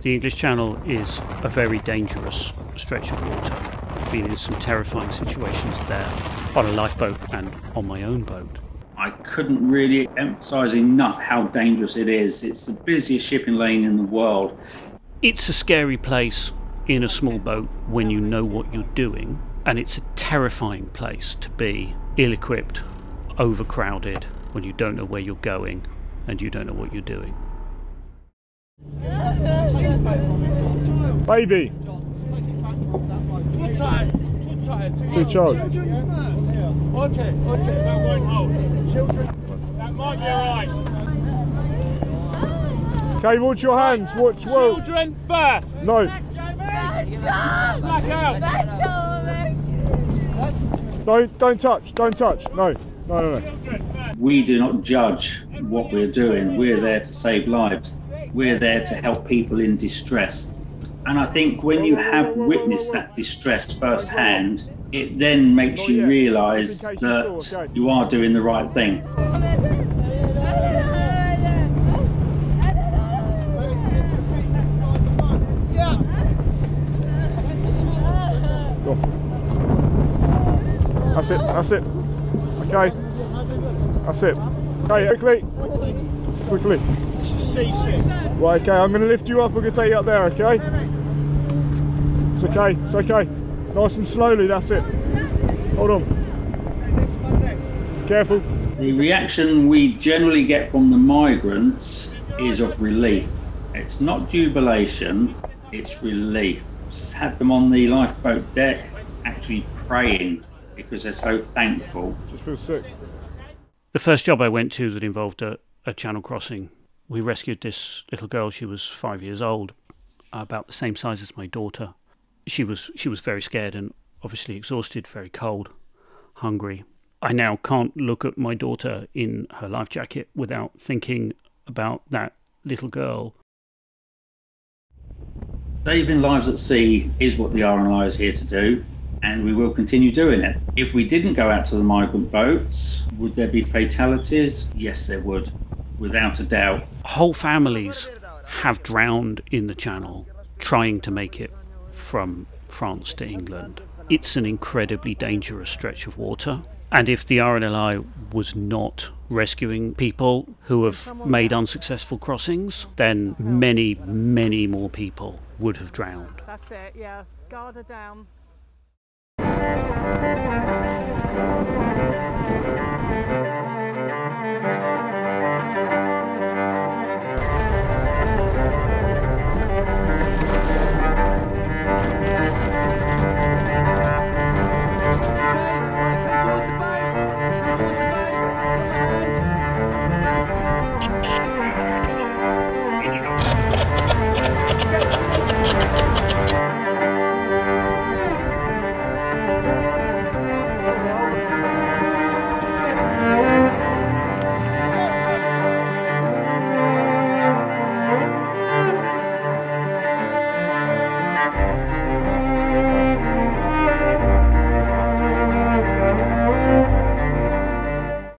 The English Channel is a very dangerous stretch of water. I've been in some terrifying situations there on a lifeboat and on my own boat. I couldn't really emphasize enough how dangerous it is. It's the busiest shipping lane in the world. It's a scary place in a small boat when you know what you're doing, and it's a terrifying place to be ill equipped, overcrowded, when you don't know where you're going and you don't know what you're doing. Baby. Too charged. Okay, okay. That won't hold. Children. That might be alright. Okay, watch your hands. Watch. Whoa. Children first. No. Slack out. Don't. Don't touch. Don't touch. No. No. No. no. We do not judge what we're doing. We're there to save lives. We're there to help people in distress. And I think when you have witnessed that distress firsthand, it then makes you realise that you are doing the right thing. That's it. That's it. Okay. That's it. Okay, quickly. Quickly. Right, okay, I'm going to lift you up. We're going to take you up there, okay? It's okay. It's okay. Nice and slowly, that's it. Hold on. Careful. The reaction we generally get from the migrants is of relief. It's not jubilation, it's relief. Just had them on the lifeboat deck actually praying because they're so thankful. Just feel sick. The first job I went to that involved a, a channel crossing, we rescued this little girl. She was five years old, about the same size as my daughter. She was she was very scared and obviously exhausted, very cold, hungry. I now can't look at my daughter in her life jacket without thinking about that little girl. Saving lives at sea is what the RNLI is here to do, and we will continue doing it. If we didn't go out to the migrant boats, would there be fatalities? Yes, there would, without a doubt. Whole families have drowned in the channel trying to make it from France to England. It's an incredibly dangerous stretch of water. And if the RNLI was not rescuing people who have made unsuccessful crossings, then many, many more people would have drowned. That's it, yeah. Guard her down.